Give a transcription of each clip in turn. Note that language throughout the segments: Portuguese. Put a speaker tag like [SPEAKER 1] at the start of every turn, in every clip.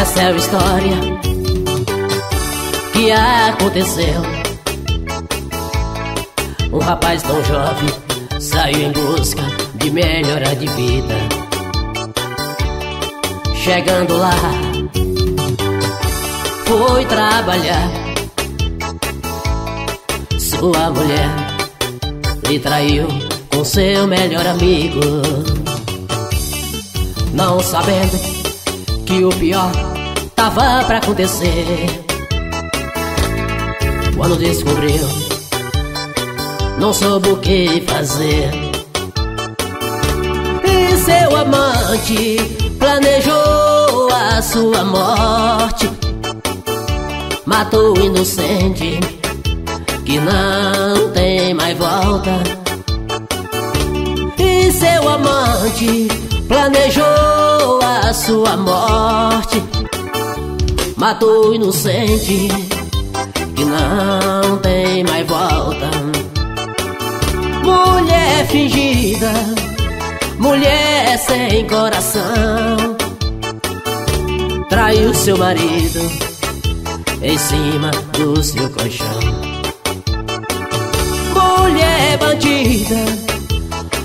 [SPEAKER 1] Essa é a história que aconteceu. Um rapaz tão jovem saiu em busca de melhora de vida. Chegando lá, foi trabalhar. Sua mulher lhe traiu com seu melhor amigo. Não sabendo que o pior tava pra acontecer. Quando descobriu, não soube o que fazer. E seu amante planejou a sua morte. Matou o inocente que não tem mais volta. E seu amante planejou a sua morte. Matou o inocente que não tem mais volta. Mulher fingida, mulher sem coração, traiu seu marido em cima do seu colchão. Mulher bandida,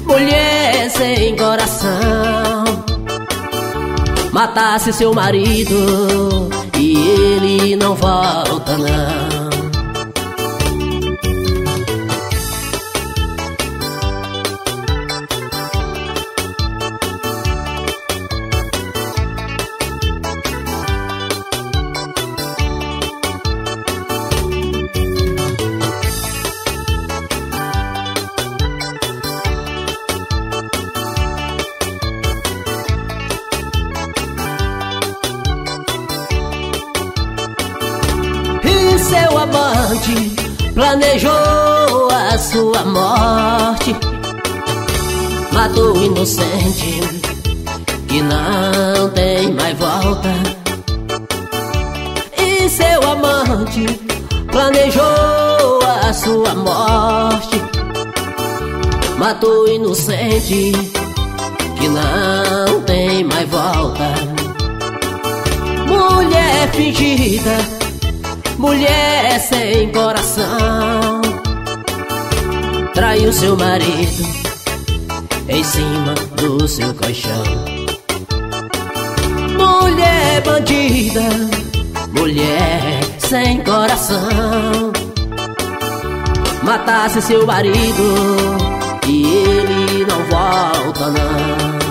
[SPEAKER 1] mulher sem coração, matasse seu marido ele não volta não. Amante planejou a sua morte. Matou o inocente que não tem mais volta. E seu amante planejou a sua morte. Matou o inocente que não tem mais volta. Mulher fingida mulher é sem coração. Traiu seu marido em cima do seu caixão. Mulher é bandida, mulher sem coração. Matasse seu marido e ele não volta não.